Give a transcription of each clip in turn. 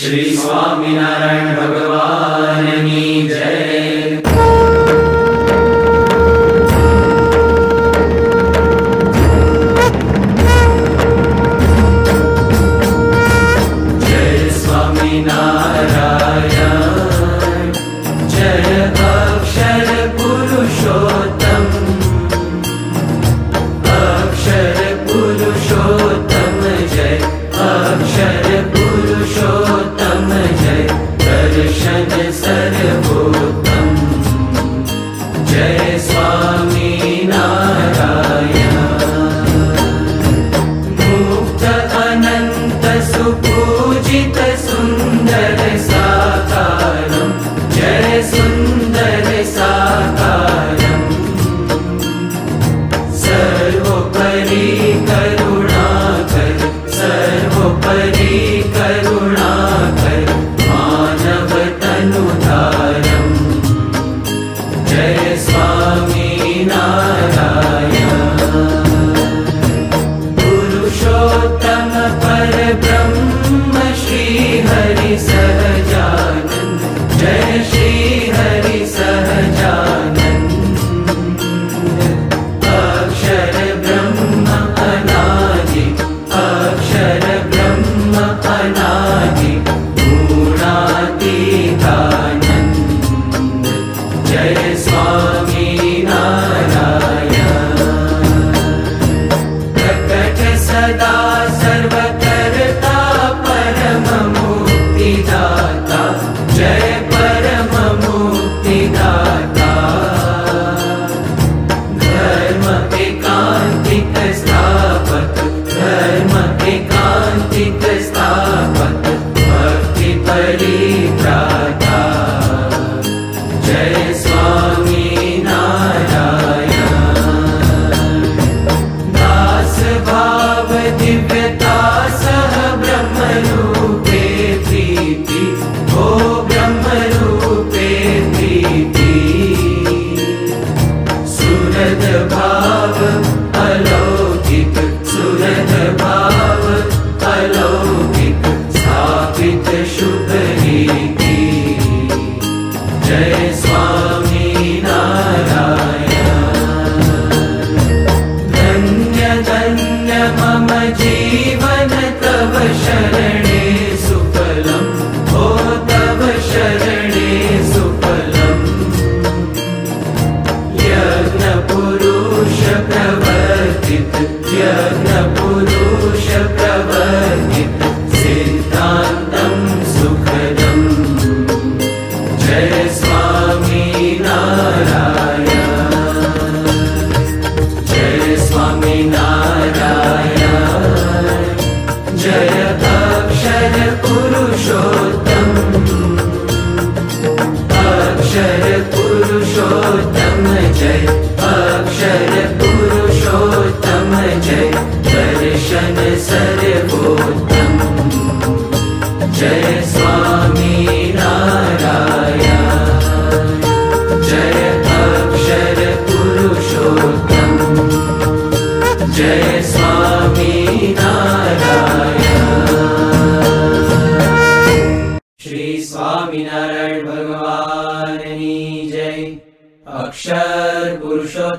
श्री स्वामिनारायणभगवान् जय।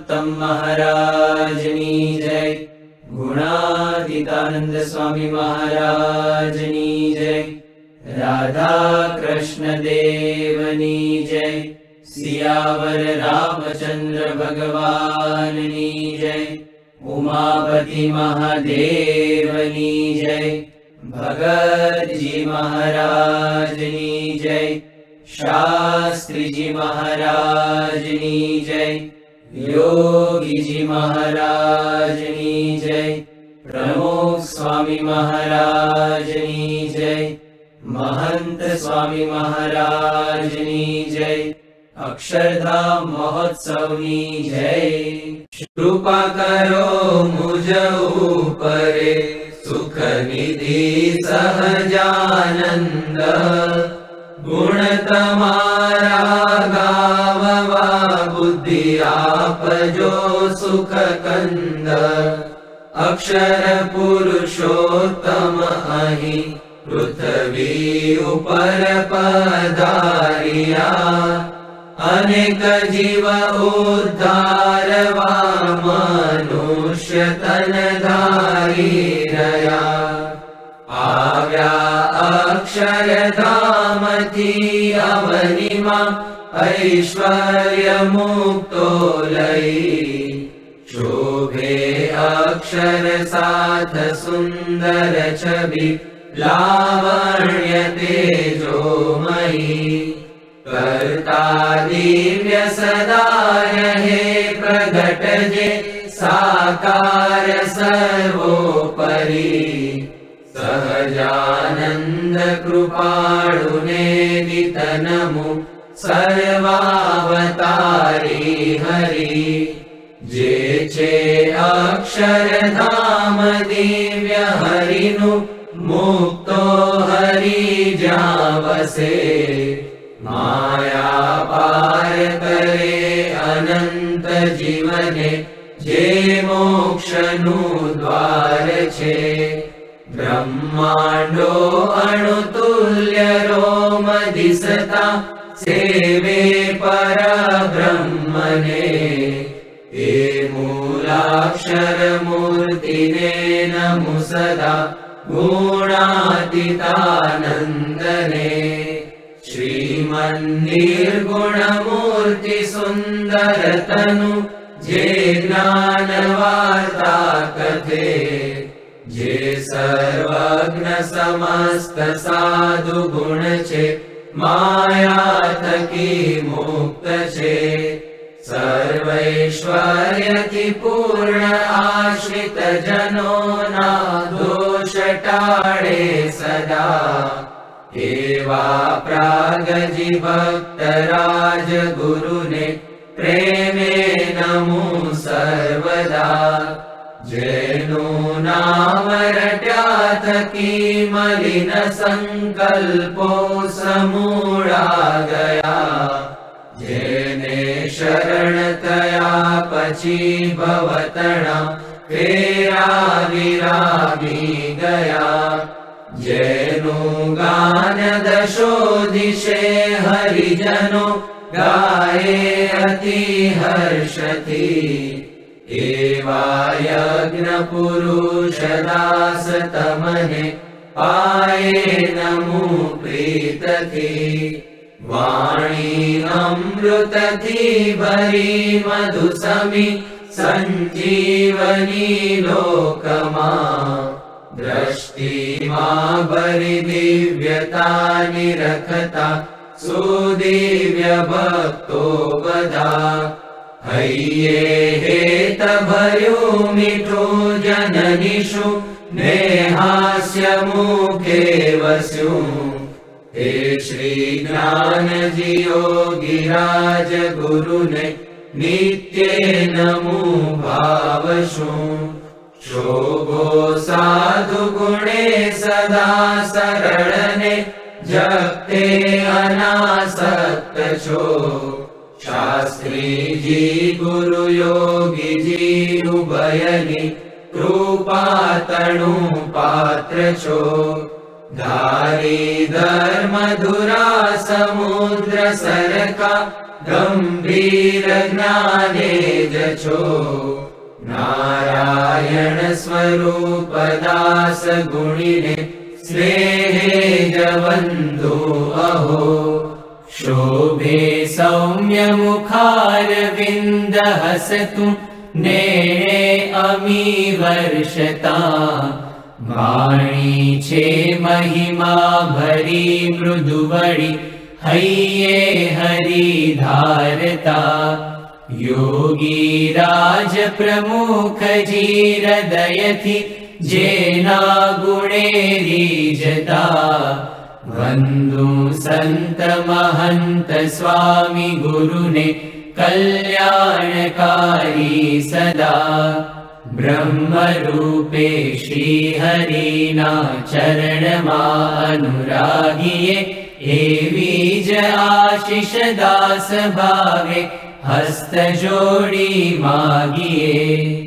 दत्तम् महाराजनी जय। गुणादितानन्द स्वामि महाराजनी जय। राधा कृष्णदेवानि जय। सियावर रामचन्द्र भगवाननी जय। उमापति महादेवनी जय। भगतजि महाराजनी जय। शास्त्रीजी महाराजनी जय। योगिजि महाराजनि जय। प्रमो स्वामी महाराजनि जय। महंत स्वामी महाराजनि जय। अक्षरधा महोत्सवी जय। कृपा क्षुपकरो मुजौ परे सुखनिधि सहजानंद। गुण तमारा न्द अक्षर पुरुषोत्तमहि पृथ्वी उपरपदारिया अनेक जीव उद्धार वा मनुष्यतनधारीरया आव्या अक्षरधामति अवनिमा ऐश्वर्यमुक्तो लयी शोभे अक्षर साथ सुन्दर कर्ता दिव्य सदा रहे प्रगट जे साकार सर्वोपरि। सहजानन्द कृपाणुने नितनमु सर्वावतारी हरि। जे चे अक्षरधाम दिव्य हरिनु मुक्तो हरि जावसे। माया पार अनन्त जीवने जे मोक्षनु द्वार ब्रह्माण्डो अणुतुल्य रोम पर ब्रह्मणे। हे मूलाक्षरमूर्तिने नमु सदा गुणातितानन्दने। श्रीमन्निर्गुणमूर्ति सुन्दरतनु जे ज्ञानवार्ता कथे जे सर्वज्ञ समस्त साधु गुण छे माया थकी मुक्त छे सर्वैश्वर्यति पूर्ण आश्रित जनो ना दोष टाळे सदा। एवा प्रागजि भक्तराज गुरुने प्रेमे नमो सर्वदा जेनु नाम रट्याथ की मलिन संकल्पो समूळा गया जेने शरण तया पची भवतणा विरागी गया जेनु गान दशो दिशे हरिजनो गाये अति हर्षति तमने पाये नमो प्रीतति वाणी अमृतति भरी मधुसमि सञ्जीवनी लोकमा। दृष्टि मा दिव्यता निरखता सुदिव्य भक्तो वदा हय्ये हेत भर्यो मिठो जननिषु नेहास्य मुखे वस्यु हे श्री ज्ञान जियो गिराज गुरुने नित्ये नमो भावशु शोभो साधु गुणे सदा सरळने जगते अनासक्त छो शास्त्री जी गुरु योगी जी उभयनि कृपा तणु पात्र छो धारी धर्म धुरा समुद्र सरका गम्भीर ज्ञाने जछो नारायण स्वरूप दास गुणिने स्नेहे जवन्दो अहो शोभे सौम्य मुखारविन्द हसतु नेणे अमी वर्षता वाणी छे महिमा भरी मृदुवडी हय्ये हरि धारता। योगी राज प्रमुख जीरदयथि जेना गुणेरी जता वन्दु सन्त महन्त स्वामी गुरुने कल्याणकारी सदा। ब्रह्मरूपे श्रीहरिना चरणमा अनुरागिये एवी ज आशिष दास भावे हस्त जोडी मागिये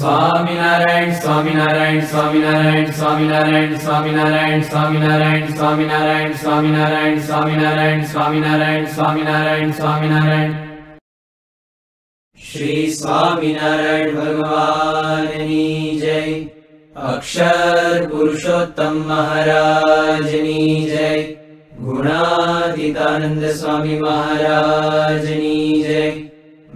स्वामिनारायण स्वामिनारायण स्वामिनारायण स्वामिनारायण स्वामिनारायण स्वामिनारायण स्वामिनारायण स्वामिनारायण स्वामिनारायण स्वामिनारायण स्वामिनारायण स्वामिनारायण श्री स्वामिनारायण भगवाननी जय अक्षर पुरुषोत्तम महाराजनी जय गुणातीतानंद स्वामी महाराजनी जय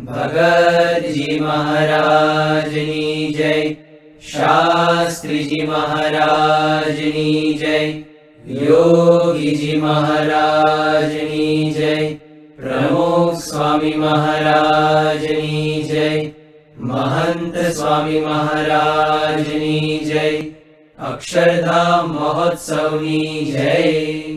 भगत जी महाराजनी जय। शास्त्री जी महाराजनी जय। योगी जी महाराजनी जय। प्रमुख स्वामी महाराजनी जय। महंत स्वामी महाराजनी जय। अक्षरधाम महोत्सवनी जय